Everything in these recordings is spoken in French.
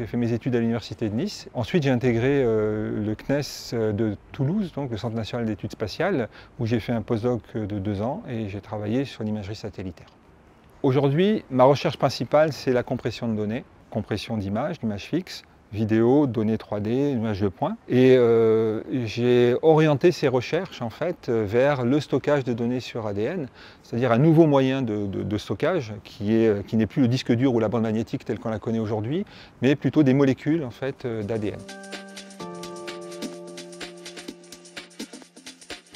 J'ai fait mes études à l'université de Nice. Ensuite, j'ai intégré euh, le CNES de Toulouse, donc le Centre national d'études spatiales, où j'ai fait un postdoc de deux ans et j'ai travaillé sur l'imagerie satellitaire. Aujourd'hui, ma recherche principale, c'est la compression de données, compression d'images, d'images fixes, vidéo, données 3D, images de points. Et euh, j'ai orienté ces recherches en fait vers le stockage de données sur ADN, c'est-à-dire un nouveau moyen de, stockage qui n'est plus le disque dur ou la bande magnétique telle qu'on la connaît aujourd'hui, mais plutôt des molécules en fait d'ADN.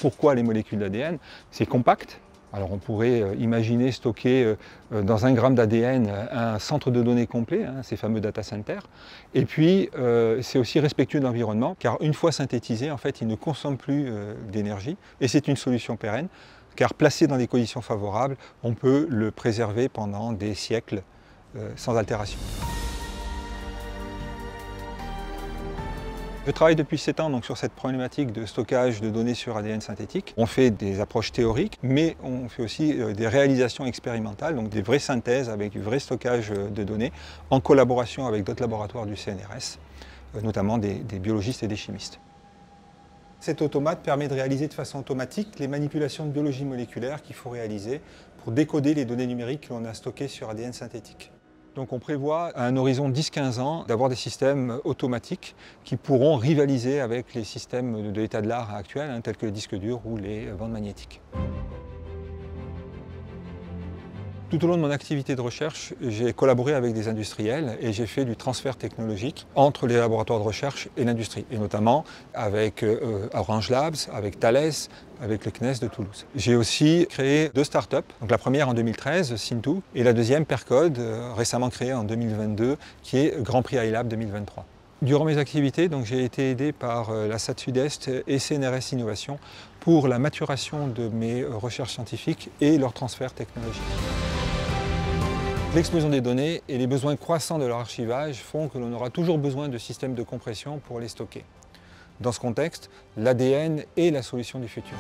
Pourquoi les molécules d'ADN C'est compact, alors on pourrait euh, imaginer stocker euh, euh, dans un gramme d'ADN un centre de données complet, hein, ces fameux data centers. Et puis c'est aussi respectueux de l'environnement, car une fois synthétisé, en fait, il ne consomme plus d'énergie. Et c'est une solution pérenne, car placé dans des conditions favorables, on peut le préserver pendant des siècles sans altération. Je travaille depuis 7 ans donc, sur cette problématique de stockage de données sur ADN synthétique. On fait des approches théoriques, mais on fait aussi euh, des réalisations expérimentales, donc des vraies synthèses avec du vrai stockage euh, de données, en collaboration avec d'autres laboratoires du CNRS, euh, notamment des, des biologistes et des chimistes. Cet automate permet de réaliser de façon automatique les manipulations de biologie moléculaire qu'il faut réaliser pour décoder les données numériques que l'on a stockées sur ADN synthétique. Donc on prévoit à un horizon 10-15 ans d'avoir des systèmes automatiques qui pourront rivaliser avec les systèmes de l'état de l'art actuel, hein, tels que les disques durs ou les bandes magnétiques. Tout au long de mon activité de recherche, j'ai collaboré avec des industriels et j'ai fait du transfert technologique entre les laboratoires de recherche et l'industrie, et notamment avec euh, Orange Labs, avec Thales, avec le CNES de Toulouse. J'ai aussi créé deux startups, donc la première en 2013, Sintu, et la deuxième, Percode, euh, récemment créée en 2022, qui est Grand Prix iLab 2023. Durant mes activités, j'ai été aidé par euh, la SAT Sud-Est et CNRS Innovation pour la maturation de mes recherches scientifiques et leur transfert technologique. L'explosion des données et les besoins croissants de leur archivage font que l'on aura toujours besoin de systèmes de compression pour les stocker. Dans ce contexte, l'ADN est la solution du futur.